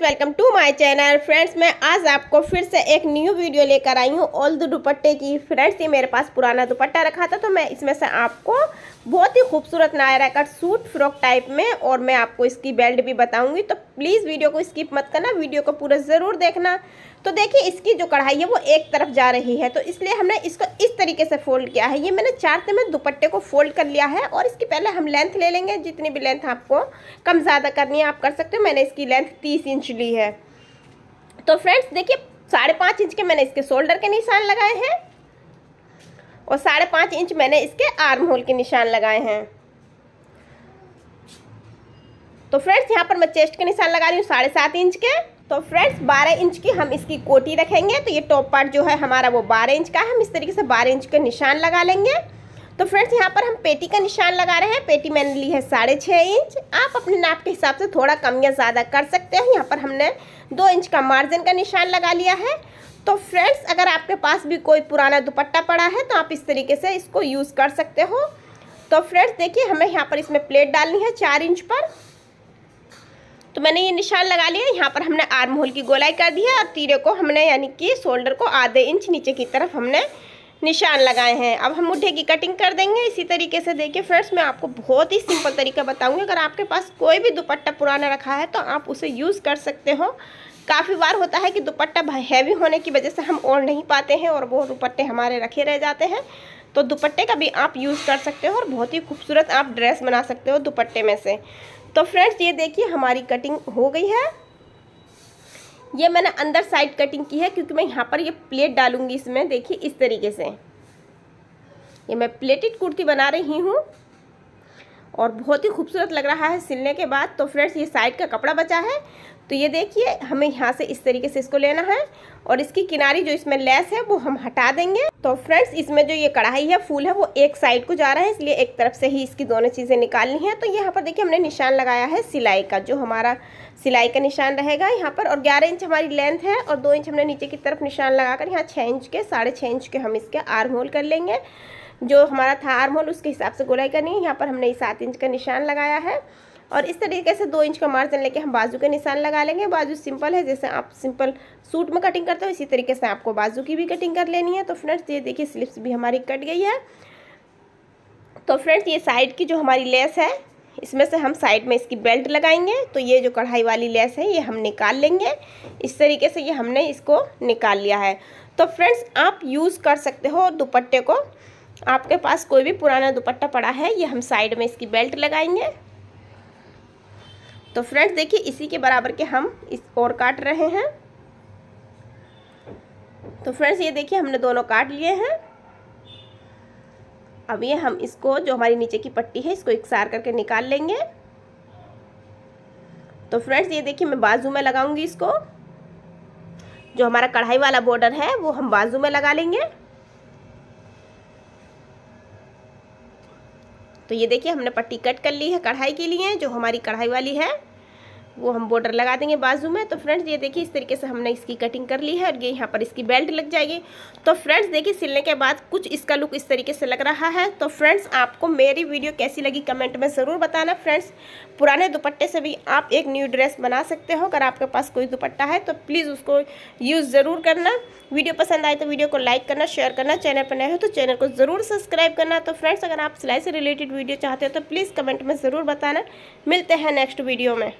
Friends welcome to my channel friends मैं आज आपको फिर से एक न्यू वीडियो लेकर आई हूँ. ऑल द दुपट्टे की. फ्रेंड्स ये मेरे पास पुराना दुपट्टा रखा था तो मैं इसमें से आपको बहुत ही खूबसूरत Naira cut suit frock type में और मैं आपको इसकी बेल्ट भी बताऊँगी. तो प्लीज़ वीडियो को स्किप मत करना वीडियो को पूरा ज़रूर देखना. तो देखिए, इसकी जो कढ़ाई है, वो एक तरफ़ जा रही है. तो इसलिए हमने इसको इस तरीके से फोल्ड किया है. ये मैंने चार में दुपट्टे को फोल्ड कर लिया है और इसकी पहले हम लेंथ ले लेंगे. जितनी भी लेंथ आपको कम ज़्यादा करनी है, आप कर सकते हो. मैंने इसकी लेंथ तीस इंच ली है। तो फ्रेंड्स देखिए, साढ़े पाँच इंच के मैंने इसके शोल्डर के निशान लगाए हैं और साढ़े पाँच इंच मैंने इसके आर्म होल के निशान लगाए हैं। तो फ्रेंड्स यहाँ पर मैं चेस्ट के निशान लगा रही हूँ, साढ़े सात इंच के। तो फ्रेंड्स 12 इंच की हम इसकी कोटी रखेंगे तो ये टॉप पार्ट जो है हमारा वो 12 इंच का है। हम इस तरीके से 12 इंच के निशान लगा लेंगे। तो फ्रेंड्स, यहाँ पर हम पेटी का निशान लगा रहे हैं। पेटी मैंने ली है साढ़े छः इंच। आप अपने नाप के हिसाब से थोड़ा कम या ज़्यादा कर सकते हैं। यहाँ पर हमने दो इंच का मार्जिन का निशान लगा लिया है। तो फ्रेंड्स, अगर आपके पास भी कोई पुराना दुपट्टा पड़ा है तो आप इस तरीके से इसको यूज़ कर सकते हो। तो फ्रेंड्स, देखिए, हमें यहाँ पर इसमें प्लेट डालनी है चार इंच पर। तो मैंने ये निशान लगा लिया। यहाँ पर हमने आर्म होल की गोलाई कर दी है और तीरे को हमने, यानी कि शोल्डर को आधे इंच नीचे की तरफ़ हमने निशान लगाए हैं। अब हम मुठे की कटिंग कर देंगे, इसी तरीके से देखिए फ्रेंड्स मैं आपको बहुत ही सिंपल तरीका बताऊँगी। अगर आपके पास कोई भी दुपट्टा पुराना रखा है तो आप उसे यूज़ कर सकते हो। काफ़ी बार होता है कि दुपट्टा हैवी होने की वजह से हम ओढ़ नहीं पाते हैं और वो दुपट्टे हमारे रखे रह जाते हैं। तो दुपट्टे का भी आप यूज़ कर सकते हो और बहुत ही खूबसूरत आप ड्रेस बना सकते हो दुपट्टे में से। तो फ्रेंड्स ये देखिए हमारी कटिंग हो गई है। ये मैंने अंदर साइड कटिंग की है क्योंकि मैं यहाँ पर ये प्लेट डालूँगी इसमें, देखिए, इस तरीके से। ये मैं प्लेटेड कुर्ती बना रही हूँ। और बहुत ही खूबसूरत लग रहा है सिलने के बाद। तो फ्रेंड्स, ये साइड का कपड़ा बचा है। तो ये देखिए, हमें यहाँ से इस तरीके से इसको लेना है और इसकी किनारी जो इसमें लेस है, वो हम हटा देंगे। तो फ्रेंड्स, इसमें जो ये कढ़ाई है, फूल है, वो एक साइड को जा रहा है, इसलिए एक तरफ़ से ही इसकी दोनों चीज़ें निकालनी है। तो यहाँ पर देखिए, हमने निशान लगाया है सिलाई का, जो हमारा सिलाई का निशान रहेगा यहाँ पर। और ग्यारह इंच हमारी लेंथ है और दो इंच हमने नीचे की तरफ़ निशान लगाकर यहाँ छः इंच के, साढ़े छः इंच के हम इसके आर्म होल कर लेंगे। जो हमारा था आर्म होल उसके हिसाब से गोलाई करनी है। यहाँ पर हमने सात इंच का निशान लगाया है। और इस तरीके से दो इंच का मार्जिन लेके हम बाजू के निशान लगा लेंगे। बाजू सिंपल है, जैसे आप सिंपल सूट में कटिंग करते हो, इसी तरीके से आपको बाजू की भी कटिंग कर लेनी है। तो फ्रेंड्स, ये देखिए स्लिप्स भी हमारी कट गई है। तो फ्रेंड्स, ये साइड की जो हमारी लेस है, इसमें से हम साइड में इसकी बेल्ट लगाएँगे। तो ये जो कढ़ाई वाली लेस है, ये हम निकाल लेंगे। इस तरीके से ये हमने इसको निकाल लिया है। तो फ्रेंड्स, आप यूज़ कर सकते हो दुपट्टे को। आपके पास कोई भी पुराना दुपट्टा पड़ा है, ये हम साइड में इसकी बेल्ट लगाएँगे। तो फ्रेंड्स, देखिए, इसी के बराबर के हम इस और काट रहे हैं। तो फ्रेंड्स, ये देखिए, हमने दोनों काट लिए हैं। अब ये हम इसको, जो हमारी नीचे की पट्टी है, इसको इकसार करके निकाल लेंगे। तो फ्रेंड्स, ये देखिए, मैं बाजू में लगाऊँगी इसको। जो हमारा कढ़ाई वाला बॉर्डर है, वो हम बाजू में लगा लेंगे। तो ये देखिए हमने पट्टी कट कर ली है कढ़ाई के लिए, जो हमारी कढ़ाई वाली है। वो हम बॉर्डर लगा देंगे बाजू में। तो फ्रेंड्स ये देखिए, इस तरीके से हमने इसकी कटिंग कर ली है और ये यहाँ पर इसकी बेल्ट लग जाएगी। तो फ्रेंड्स देखिए, सिलने के बाद कुछ इसका लुक इस तरीके से लग रहा है। तो फ्रेंड्स आपको मेरी वीडियो कैसी लगी कमेंट में ज़रूर बताना फ्रेंड्स पुराने दुपट्टे से भी आप एक न्यू ड्रेस बना सकते हो, अगर आपके पास कोई दुपट्टा है तो प्लीज़ उसको यूज़ ज़रूर करना। वीडियो पसंद आए तो वीडियो को लाइक करना शेयर करना। चैनल पर नए हो तो चैनल को ज़रूर सब्सक्राइब करना। तो फ्रेंड्स अगर आप सिलाई से रिलेटेड वीडियो चाहते हो तो प्लीज़ कमेंट में ज़रूर बताना। मिलते हैं नेक्स्ट वीडियो में।